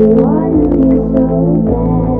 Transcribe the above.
you wanted me so bad?